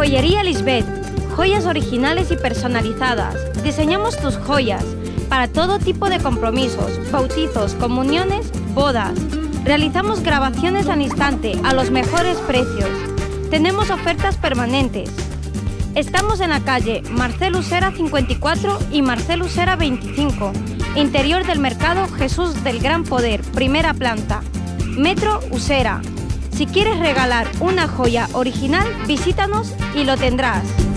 Joyería Lisbeth, joyas originales y personalizadas. Diseñamos tus joyas para todo tipo de compromisos, bautizos, comuniones, bodas. Realizamos grabaciones al instante a los mejores precios. Tenemos ofertas permanentes. Estamos en la calle Marcel Usera 54 y Marcel Usera 25, interior del mercado Jesús del Gran Poder, primera planta. Metro Usera. Si quieres regalar una joya original, visítanos y lo tendrás.